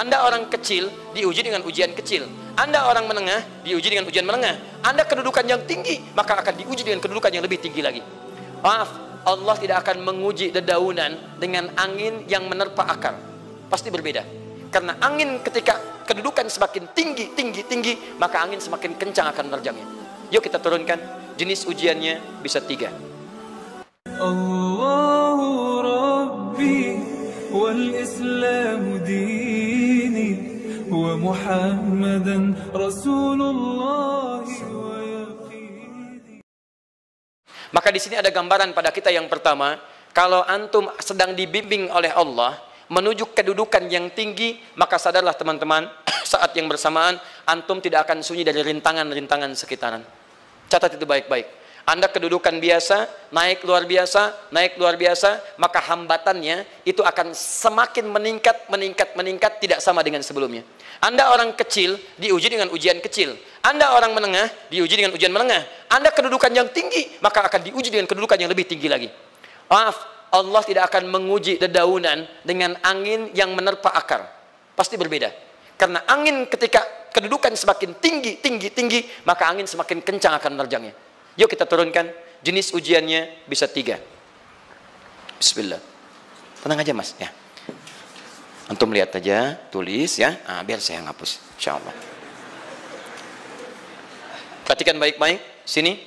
Anda orang kecil diuji dengan ujian kecil. Anda orang menengah diuji dengan ujian menengah. Anda kedudukan yang tinggi maka akan diuji dengan kedudukan yang lebih tinggi lagi. Maaf, Allah tidak akan menguji dedaunan dengan angin yang menerpa akar. Pasti berbeda. Karena angin ketika kedudukan semakin tinggi, tinggi, tinggi, maka angin semakin kencang akan menerjangnya. Yuk kita turunkan jenis ujiannya bisa tiga. Allahu Rabbi wal Islam ومحمدا رسول الله ويقيني Maka di sini ada gambaran pada kita yang pertama, kalau antum sedang dibimbing oleh Allah menuju kedudukan yang tinggi, maka sadarlah teman-teman, saat yang bersamaan antum tidak akan sunyi dari rintangan-rintangan sekitaran. Catat itu baik-baik. Anda kedudukan biasa, naik luar biasa, naik luar biasa, maka hambatannya itu akan semakin meningkat, meningkat, meningkat, tidak sama dengan sebelumnya. Anda orang kecil diuji dengan ujian kecil. Anda orang menengah diuji dengan ujian menengah. Anda kedudukan yang tinggi, maka akan diuji dengan kedudukan yang lebih tinggi lagi. Maaf, Allah tidak akan menguji dedaunan dengan angin yang menerpa akar. Pasti berbeda. Karena angin ketika kedudukan semakin tinggi, tinggi, tinggi, maka angin semakin kencang akan menerjangnya. Yuk kita turunkan. Jenis ujiannya bisa tiga. Bismillah. Tenang aja mas. Ya. Antum lihat aja, tulis ya. Ah, biar saya ngapus. Insya Allah. Perhatikan baik-baik. Sini.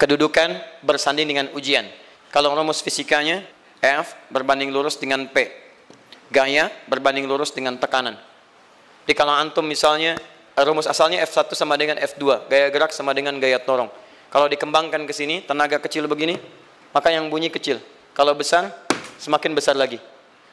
Kedudukan bersanding dengan ujian. Kalau rumus fisikanya, F berbanding lurus dengan P. Gaya berbanding lurus dengan tekanan. Jadi kalau antum misalnya rumus asalnya F1 sama dengan F2, gaya gerak sama dengan gaya torong. Kalau dikembangkan ke sini, tenaga kecil begini, maka yang bunyi kecil. Kalau besar, semakin besar lagi.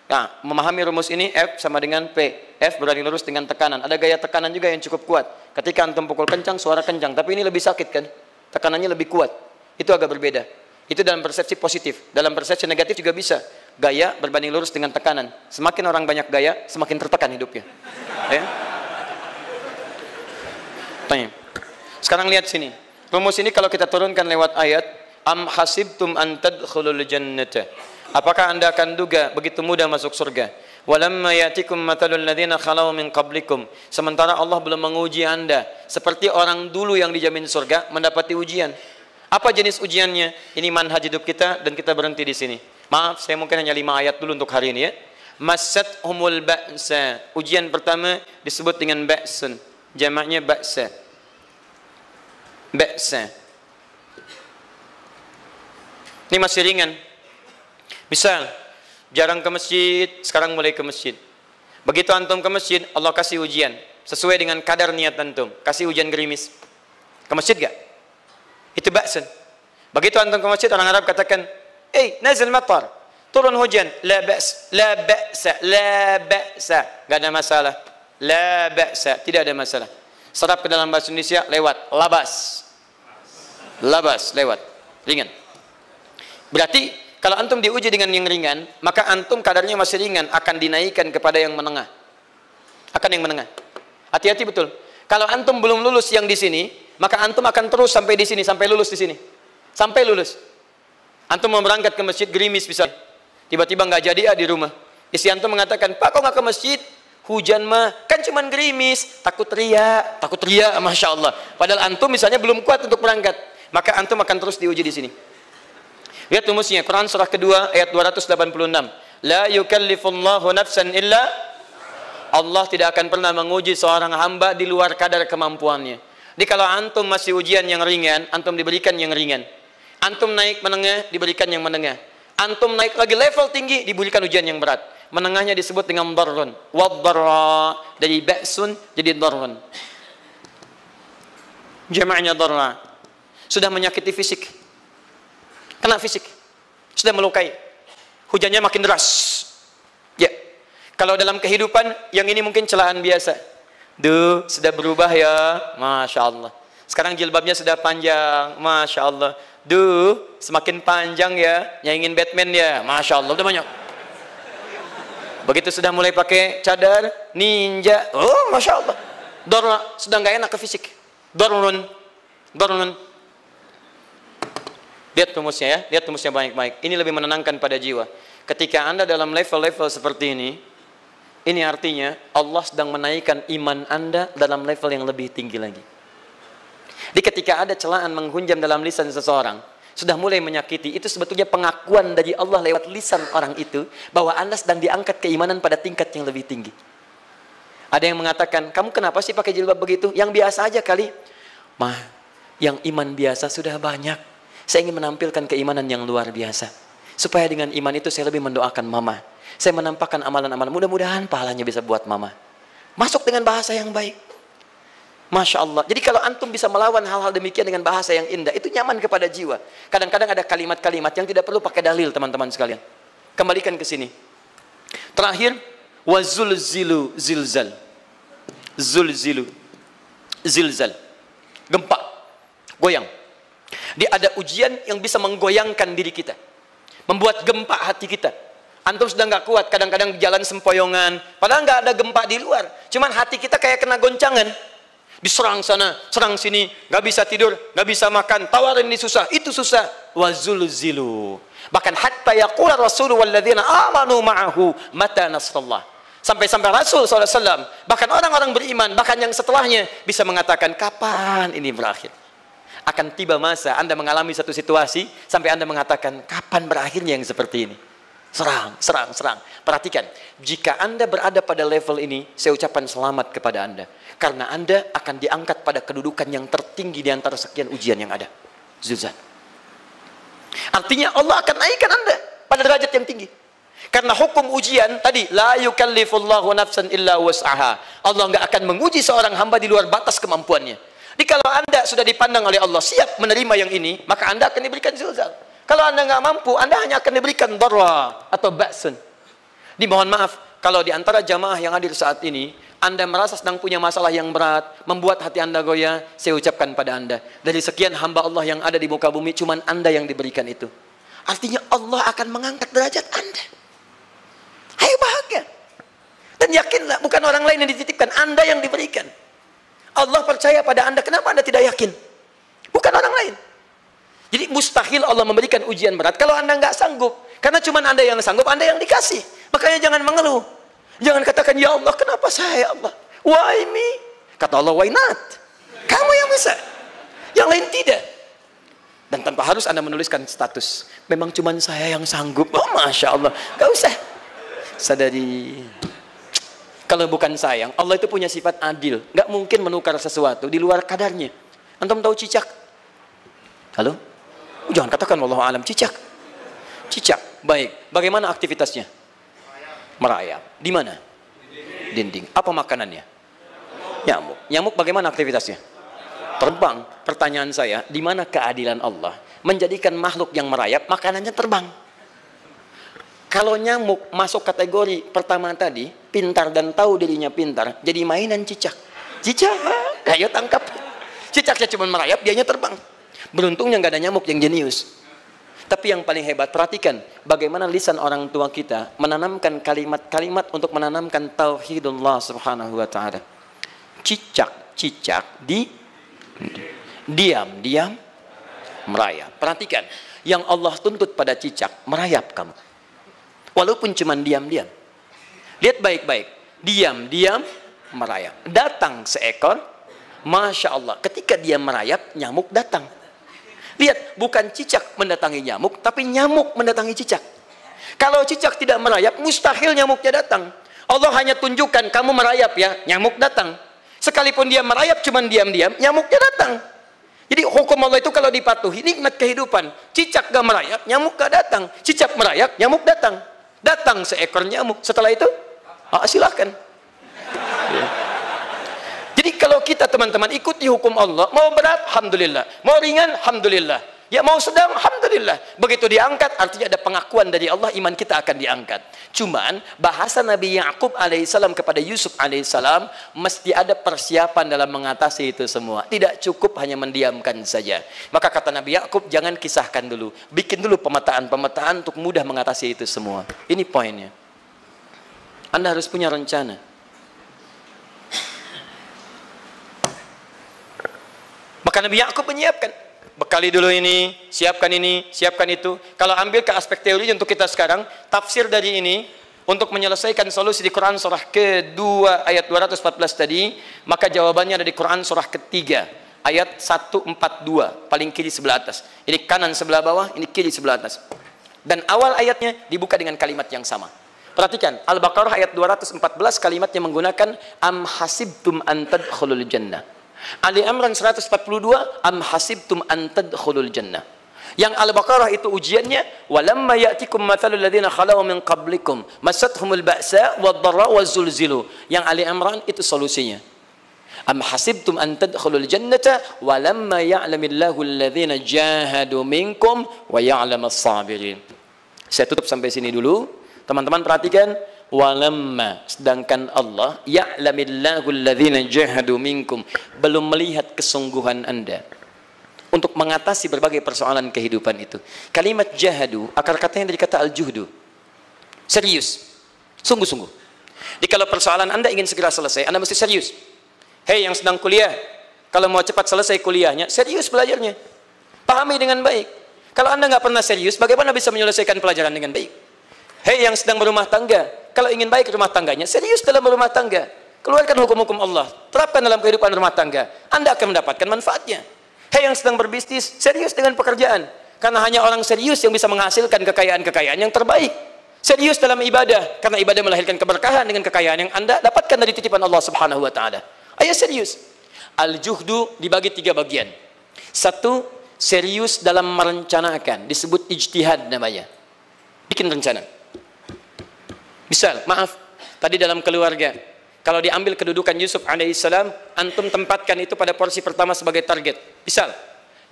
Nah, memahami rumus ini F sama dengan P. F berbanding lurus dengan tekanan. Ada gaya tekanan juga yang cukup kuat. Ketika antum pukul kencang, suara kencang. Tapi ini lebih sakit kan? Tekanannya lebih kuat. Itu agak berbeda. Itu dalam persepsi positif. Dalam persepsi negatif juga bisa. Gaya berbanding lurus dengan tekanan. Semakin orang banyak gaya, semakin tertekan hidupnya. Ya? Tanya. Sekarang lihat sini. Rumus ini kalau kita turunkan lewat ayat, am hasibtum an tadkhulul jannata. Apakah Anda akan duga begitu mudah masuk surga? Walamma yatikum matalul ladzina khalau min qablikum. Sementara Allah belum menguji Anda seperti orang dulu yang dijamin surga mendapati ujian. Apa jenis ujiannya? Ini manhaj hidup kita dan kita berhenti di sini. Maaf, saya mungkin hanya lima ayat dulu untuk hari ini ya. Masat humul ba'sa. Ujian pertama disebut dengan ba'sun. Jamaknya ba'sa. Ba'sa. Ini masih ringan. Misal, jarang ke masjid, sekarang mulai ke masjid. Begitu antum ke masjid, Allah kasih ujian. Sesuai dengan kadar niat antum. Kasih ujian gerimis. Ke masjid gak? Itu ba'san. Begitu antum ke masjid, orang Arab katakan, Eh, nazil matar. Turun hujan. La ba's. La ba'sa. La ba'sa. Gak ada masalah. La ba'sa. Tidak ada masalah. Serap ke dalam bahasa Indonesia, lewat. Labas. Labas, lewat. Ringan. Berarti, kalau antum diuji dengan yang ringan, maka antum kadarnya masih ringan, akan dinaikkan kepada yang menengah. Akan yang menengah. Hati-hati betul. Kalau antum belum lulus yang di sini, maka antum akan terus sampai di sini, sampai lulus di sini. Sampai lulus. Antum mau berangkat ke masjid gerimis bisa. Tiba-tiba nggak jadi ya di rumah. Istri antum mengatakan, Pak kok nggak ke masjid? Hujan mah kan cuman gerimis, takut teriak, takut teriak, masya Allah. Padahal antum misalnya belum kuat untuk berangkat, maka antum akan terus diuji di sini. Lihat rumusnya, Quran surah kedua ayat 286. La yukallifullahu nafsan illa Allah tidak akan pernah menguji seorang hamba di luar kadar kemampuannya. Jadi kalau antum masih ujian yang ringan, antum diberikan yang ringan. Antum naik menengah, diberikan yang menengah. Antum naik lagi level tinggi, diberikan ujian yang berat. Menengahnya disebut dengan darrun. Waddarra. Dari ba'sun jadi darrun. Jama'nya darra. Sudah menyakiti fisik. Kena fisik. Sudah melukai. Hujannya makin deras. Ya. Kalau dalam kehidupan, yang ini mungkin celaan biasa. Duh, sudah berubah ya. Masya Allah. Sekarang jilbabnya sudah panjang. Masya Allah. Duh, semakin panjang ya. Yang ingin Batman ya. Masya Allah. Udah banyak. Begitu sudah mulai pakai cadar, ninja. Oh, Masya Allah. Dorna, sudah nggak enak ke fisik. Dornun. Dornun. Lihat rumusnya ya. Lihat rumusnya baik-baik. Ini lebih menenangkan pada jiwa. Ketika anda dalam level-level seperti ini, Ini artinya Allah sedang menaikkan iman Anda dalam level yang lebih tinggi lagi. Di ketika ada celaan menghunjam dalam lisan seseorang, sudah mulai menyakiti, itu sebetulnya pengakuan dari Allah lewat lisan orang itu bahwa Anda sedang diangkat keimanan pada tingkat yang lebih tinggi. Ada yang mengatakan, kamu kenapa sih pakai jilbab begitu? Yang biasa aja kali. Mah, yang iman biasa sudah banyak. Saya ingin menampilkan keimanan yang luar biasa. Supaya dengan iman itu saya lebih mendoakan mama. Saya menampakkan amalan-amalan. Mudah-mudahan pahalanya bisa buat mama. Masuk dengan bahasa yang baik. Masya Allah. Jadi kalau antum bisa melawan hal-hal demikian dengan bahasa yang indah, itu nyaman kepada jiwa. Kadang-kadang ada kalimat-kalimat yang tidak perlu pakai dalil teman-teman sekalian. Kembalikan ke sini. Terakhir, wazul zilu zilzal. Zulzilu. Zilzal. Gempa. Goyang. Dia ada ujian yang bisa menggoyangkan diri kita. Membuat gempa hati kita Antum sudah nggak kuat, kadang-kadang jalan sempoyongan, padahal nggak ada gempa di luar. Cuman hati kita kayak kena goncangan. Diserang sana, serang sini, nggak bisa tidur, nggak bisa makan, tawarin ini susah, itu susah. Wazulzilu. Bahkan hatta yaqula Rasul walladzina amanu ma'ahu mata nasrullah. Sampai-sampai Rasul SAW, bahkan orang-orang beriman, bahkan yang setelahnya bisa mengatakan kapan ini berakhir. Akan tiba masa Anda mengalami satu situasi sampai Anda mengatakan kapan berakhirnya yang seperti ini. Serang, serang, serang. Perhatikan, jika Anda berada pada level ini, saya ucapkan selamat kepada Anda. Karena Anda akan diangkat pada kedudukan yang tertinggi di antara sekian ujian yang ada. Zuzan. Artinya Allah akan naikkan Anda pada derajat yang tinggi. Karena hukum ujian tadi la yukallifullahu nafsan illa was'aha. Allah enggak akan menguji seorang hamba di luar batas kemampuannya. Jadi kalau Anda sudah dipandang oleh Allah siap menerima yang ini, maka Anda akan diberikan zilzal. Kalau anda nggak mampu, anda hanya akan diberikan darra atau ba'sun. Dimohon maaf, kalau di antara jamaah yang hadir saat ini, anda merasa sedang punya masalah yang berat, membuat hati anda goyah, saya ucapkan pada anda. Dari sekian hamba Allah yang ada di muka bumi, cuman anda yang diberikan itu. Artinya Allah akan mengangkat derajat anda. Ayo bahagia. Dan yakinlah, bukan orang lain yang dititipkan, anda yang diberikan. Allah percaya pada anda, kenapa anda tidak yakin? Bukan orang lain. Jadi mustahil Allah memberikan ujian berat kalau Anda nggak sanggup. Karena cuma Anda yang sanggup, Anda yang dikasih. Makanya jangan mengeluh. Jangan katakan, Ya Allah, kenapa saya, ya Allah? Why me? Kata Allah, why not? Kamu yang bisa. Yang lain tidak. Dan tanpa harus Anda menuliskan status. Memang cuma saya yang sanggup. Oh, Masya Allah. Gak usah. Sadari. Kalau bukan sayang, Allah itu punya sifat adil. Gak mungkin menukar sesuatu di luar kadarnya. Antum tahu cicak? Halo? Jangan katakan Allah alam cicak. Cicak. Baik. Bagaimana aktivitasnya? Merayap. Di mana? Dinding. Apa makanannya? Nyamuk. Nyamuk bagaimana aktivitasnya? Terbang. Pertanyaan saya, di mana keadilan Allah menjadikan makhluk yang merayap makanannya terbang? Kalau nyamuk masuk kategori pertama tadi, pintar dan tahu dirinya pintar, jadi mainan cicak. Cicak, ayo tangkap. Cicaknya cuma merayap, dianya terbang. Beruntungnya nggak ada nyamuk yang jenius. Tapi yang paling hebat, perhatikan bagaimana lisan orang tua kita menanamkan kalimat-kalimat untuk menanamkan tauhidullah subhanahu wa ta'ala. Cicak-cicak di diam-diam merayap. Perhatikan, yang Allah tuntut pada cicak, merayap kamu. Walaupun cuma diam-diam. Lihat baik-baik, diam-diam merayap. Datang seekor, Masya Allah, ketika dia merayap, nyamuk datang. Lihat, bukan cicak mendatangi nyamuk, tapi nyamuk mendatangi cicak. Kalau cicak tidak merayap, mustahil nyamuknya datang. Allah hanya tunjukkan kamu merayap ya, nyamuk datang. Sekalipun dia merayap cuman diam-diam, nyamuknya datang. Jadi hukum Allah itu kalau dipatuhi nikmat kehidupan. Cicak gak merayap, nyamuk gak datang. Cicak merayap, nyamuk datang. Datang seekor nyamuk. Setelah itu, ah, silahkan. Kalau kita teman-teman ikuti hukum Allah, mau berat, Alhamdulillah. Mau ringan, Alhamdulillah. Ya mau sedang, Alhamdulillah. Begitu diangkat, artinya ada pengakuan dari Allah, iman kita akan diangkat. Cuman, bahasa Nabi Yaakob alaihissalam kepada Yusuf alaihissalam, mesti ada persiapan dalam mengatasi itu semua. Tidak cukup hanya mendiamkan saja. Maka kata Nabi Yaakob, jangan kisahkan dulu. Bikin dulu pemetaan-pemetaan untuk mudah mengatasi itu semua. Ini poinnya. Anda harus punya rencana. Maka Nabi Yakub menyiapkan. Bekali dulu ini, siapkan ini, siapkan itu. Kalau ambil ke aspek teori untuk kita sekarang, tafsir dari ini, untuk menyelesaikan solusi di Quran surah kedua ayat 214 tadi, maka jawabannya ada di Quran surah ketiga ayat 142 paling kiri sebelah atas. Ini kanan sebelah bawah, ini kiri sebelah atas. Dan awal ayatnya dibuka dengan kalimat yang sama. Perhatikan, Al-Baqarah ayat 214 kalimatnya menggunakan am hasibtum an tadkhulul jannah. Ali Imran 142 am hasibtum an tadkhulul jannah. Yang Al-Baqarah itu ujiannya walamma ya'tikum mathalul ladzina khalau min qablikum masathumul ba'sa wad-dharra waz-zulzilu. Yang Ali Imran itu solusinya. Am hasibtum an tadkhulul jannata walamma ya'lamillahu alladhina jahadu minkum wa ya'lamas sabirin. Saya tutup sampai sini dulu. Teman-teman perhatikan walamma sedangkan Allah ya'lamillahu alladhina jahadu minkum belum melihat kesungguhan Anda untuk mengatasi berbagai persoalan kehidupan itu. Kalimat jahadu akar katanya dari kata al-juhdu. Serius. Sungguh-sungguh. Jadi kalau persoalan Anda ingin segera selesai, Anda mesti serius. Hei yang sedang kuliah, kalau mau cepat selesai kuliahnya, serius belajarnya. Pahami dengan baik. Kalau Anda nggak pernah serius, bagaimana bisa menyelesaikan pelajaran dengan baik? Hei yang sedang berumah tangga, kalau ingin baik rumah tangganya, serius dalam berumah tangga. Keluarkan hukum-hukum Allah, terapkan dalam kehidupan rumah tangga. Anda akan mendapatkan manfaatnya. Hei yang sedang berbisnis, serius dengan pekerjaan. Karena hanya orang serius yang bisa menghasilkan kekayaan-kekayaan yang terbaik. Serius dalam ibadah, karena ibadah melahirkan keberkahan dengan kekayaan yang Anda dapatkan dari titipan Allah Subhanahu wa taala. Ayo serius. Al-juhdu dibagi tiga bagian. Satu, serius dalam merencanakan, disebut ijtihad namanya. Bikin rencana. Misal, maaf, tadi dalam keluarga, kalau diambil kedudukan Yusuf alaihissalam, antum tempatkan itu pada porsi pertama sebagai target. Misal,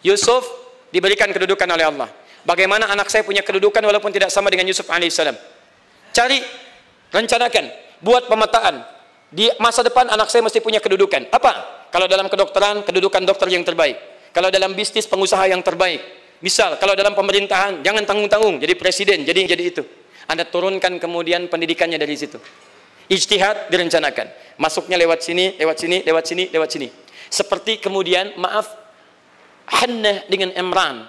Yusuf diberikan kedudukan oleh Allah. Bagaimana anak saya punya kedudukan walaupun tidak sama dengan Yusuf alaihissalam? Cari, rencanakan, buat pemetaan. Di masa depan anak saya mesti punya kedudukan. Apa? Kalau dalam kedokteran, kedudukan dokter yang terbaik. Kalau dalam bisnis, pengusaha yang terbaik. Misal, kalau dalam pemerintahan, jangan tanggung-tanggung, jadi presiden, jadi jadi itu. Anda turunkan kemudian pendidikannya dari situ. Ijtihad direncanakan. Masuknya lewat sini, lewat sini, lewat sini, lewat sini. Seperti kemudian, maaf, Hannah dengan Imran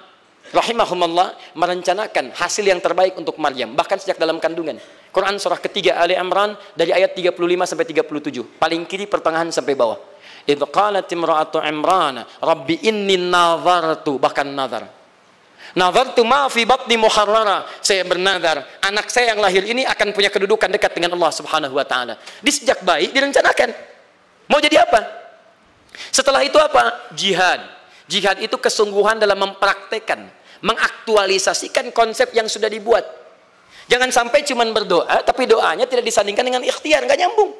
rahimahumullah merencanakan hasil yang terbaik untuk Maryam bahkan sejak dalam kandungan. Quran surah ketiga Ali Imran dari ayat 35 sampai 37. Paling kiri pertengahan sampai bawah. Idh qalat imra'atu Imran rabbi inni nazartu bahkan nazar. Nazartu ma fi batni muharrara. Saya bernazar, anak saya yang lahir ini akan punya kedudukan dekat dengan Allah Subhanahu wa taala. Di sejak bayi direncanakan. Mau jadi apa? Setelah itu apa? Jihad. Jihad itu kesungguhan dalam mempraktekkan, mengaktualisasikan konsep yang sudah dibuat. Jangan sampai cuma berdoa, tapi doanya tidak disandingkan dengan ikhtiar, nggak nyambung.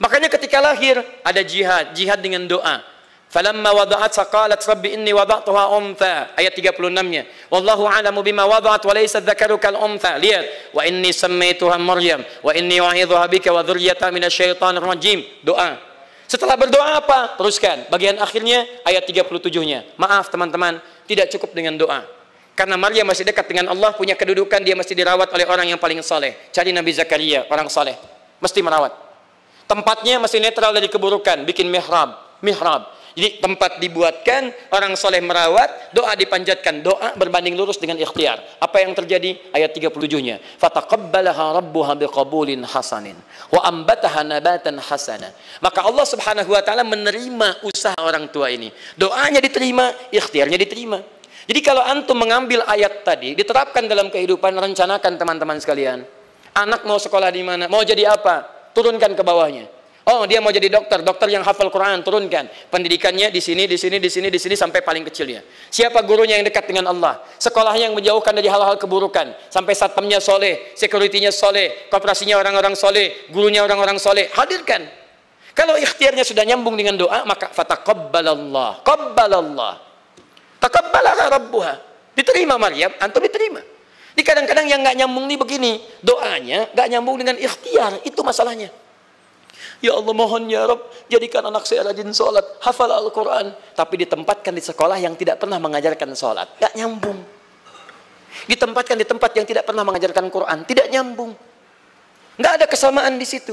Makanya ketika lahir ada jihad, jihad dengan doa. Falamma wada'at saqalat rabbi inni wada'tuha untha. Ayat 36-nya. Wallahu a'lamu bima wada'at wa laysa dzakaru kal untha. Lihat, wa inni sammaituha Maryam wa inni u'idhuha bika wa dzurriyyata minasyaitonir rajim. Doa. Setelah berdoa apa? Teruskan. Bagian akhirnya ayat 37-nya. Maaf teman-teman, tidak cukup dengan doa. Karena Maryam masih dekat dengan Allah, punya kedudukan, dia mesti dirawat oleh orang yang paling saleh. Cari Nabi Zakaria, orang saleh. Mesti merawat. Tempatnya masih netral dari keburukan, bikin mihrab. Mihrab. Jadi tempat dibuatkan, orang soleh merawat, doa dipanjatkan, doa berbanding lurus dengan ikhtiar. Apa yang terjadi? Ayat 37-nya. Fataqabbalaha rabbuha biqabulin hasanin wa nabatan hasana. Maka Allah Subhanahu wa taala menerima usaha orang tua ini. Doanya diterima, ikhtiarnya diterima. Jadi kalau antum mengambil ayat tadi, diterapkan dalam kehidupan, rencanakan teman-teman sekalian. Anak mau sekolah di mana? Mau jadi apa? Turunkan ke bawahnya. Oh, dia mau jadi dokter, dokter yang hafal Quran, turunkan. Pendidikannya di sini, di sini, di sini, di sini sampai paling kecilnya. Siapa gurunya yang dekat dengan Allah? Sekolahnya yang menjauhkan dari hal-hal keburukan. Sampai satpamnya soleh, securitynya soleh, kooperasinya orang-orang soleh, gurunya orang-orang soleh. Hadirkan. Kalau ikhtiarnya sudah nyambung dengan doa, maka fataqabbalallah. Qabbalallah. Taqabbalaha rabbuha. Diterima Maryam, antum diterima. Di kadang-kadang yang nggak nyambung nih begini, doanya nggak nyambung dengan ikhtiar, itu masalahnya. Ya Allah mohon ya Rob, jadikan anak saya rajin sholat, hafal Al-Quran. Tapi ditempatkan di sekolah yang tidak pernah mengajarkan sholat. Gak nyambung. Ditempatkan di tempat yang tidak pernah mengajarkan Quran. Tidak nyambung. Gak ada kesamaan di situ.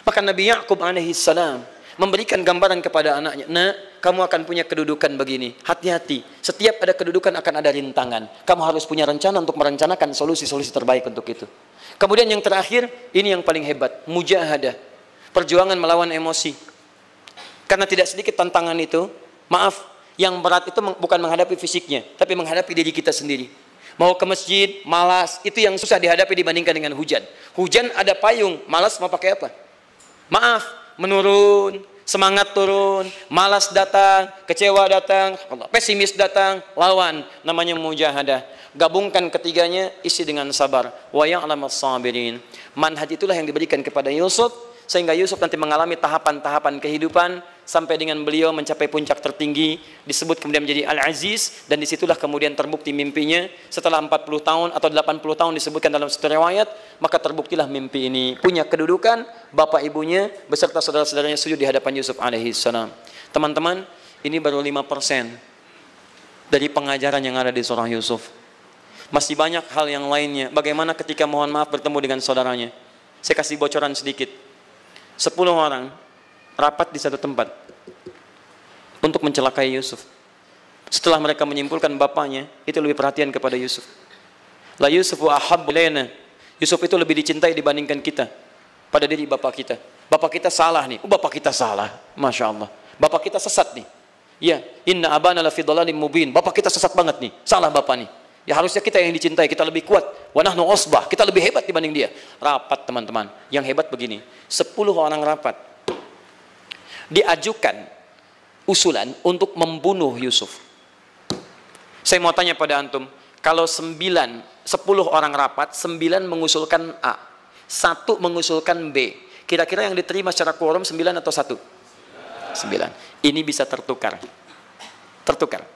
Maka Nabi Ya'qub salam memberikan gambaran kepada anaknya. Nah, kamu akan punya kedudukan begini. Hati-hati. Setiap ada kedudukan akan ada rintangan. Kamu harus punya rencana untuk merencanakan solusi-solusi terbaik untuk itu. Kemudian yang terakhir, ini yang paling hebat, mujahadah. Perjuangan melawan emosi. Karena tidak sedikit tantangan itu, maaf, yang berat itu bukan menghadapi fisiknya, tapi menghadapi diri kita sendiri. Mau ke masjid, malas, itu yang susah dihadapi dibandingkan dengan hujan. Hujan ada payung, malas mau pakai apa? Maaf, menurun, semangat turun, malas datang, kecewa datang, pesimis datang, lawan namanya mujahadah. Gabungkan ketiganya isi dengan sabar. Wa ya'lamas sabirin. Manhaj itulah yang diberikan kepada Yusuf sehingga Yusuf nanti mengalami tahapan-tahapan kehidupan sampai dengan beliau mencapai puncak tertinggi disebut kemudian menjadi Al-Aziz dan di situlah kemudian terbukti mimpinya. Setelah 40 tahun atau 80 tahun disebutkan dalam satu riwayat maka terbuktilah mimpi ini. Punya kedudukan bapak ibunya beserta saudara-saudaranya sujud di hadapan Yusuf alaihi salam. Teman-teman ini baru 5% dari pengajaran yang ada di surah Yusuf. Masih banyak hal yang lainnya. Bagaimana ketika mohon maaf bertemu dengan saudaranya? Saya kasih bocoran sedikit 10 orang rapat di satu tempat untuk mencelakai Yusuf. Setelah mereka menyimpulkan bapaknya, itu lebih perhatian kepada Yusuf. La Yusuf wa ahabbu Yusuf itu lebih dicintai dibandingkan kita pada diri bapak kita. Bapak kita salah nih. Oh, bapak kita salah. Masya Allah. Bapak kita sesat nih. Ya, inna abana la mubin. Bapak kita sesat banget nih. Salah bapak nih. Ya harusnya kita yang dicintai, kita lebih kuat. Wa nahnu osbah, kita lebih hebat dibanding dia. Rapat teman-teman. Yang hebat begini, 10 orang rapat diajukan usulan untuk membunuh Yusuf. Saya mau tanya pada antum, kalau sembilan, sepuluh orang rapat, sembilan mengusulkan A, satu mengusulkan B, kira-kira yang diterima secara quorum sembilan atau satu? Sembilan. Ini bisa tertukar. Tertukar.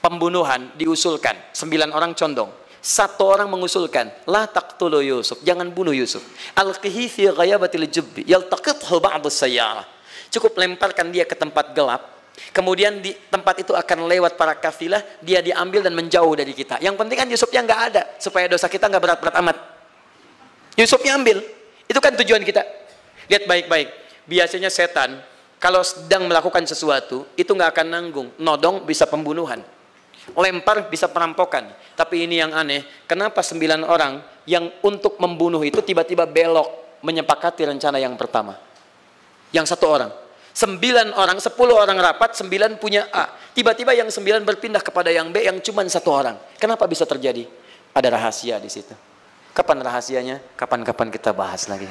Pembunuhan diusulkan, sembilan orang condong. Satu orang mengusulkan, la taqtulu Yusuf, jangan bunuh Yusuf. Al-qihi fi ghayabatil jubbi, yaltaqithu ba'd sayyarah Cukup lemparkan dia ke tempat gelap. Kemudian di tempat itu akan lewat para kafilah, dia diambil dan menjauh dari kita. Yang penting kan Yusufnya nggak ada, supaya dosa kita nggak berat-berat amat. Yusufnya ambil, itu kan tujuan kita. Lihat baik-baik. Biasanya setan kalau sedang melakukan sesuatu itu nggak akan nanggung. Nodong bisa pembunuhan, lempar bisa perampokan. Tapi ini yang aneh, kenapa sembilan orang yang untuk membunuh itu tiba-tiba belok menyepakati rencana yang pertama? Yang satu orang. Sembilan orang, sepuluh orang rapat, sembilan punya A. Tiba-tiba yang sembilan berpindah kepada yang B yang cuma satu orang. Kenapa bisa terjadi? Ada rahasia di situ. Kapan rahasianya? Kapan-kapan kita bahas lagi.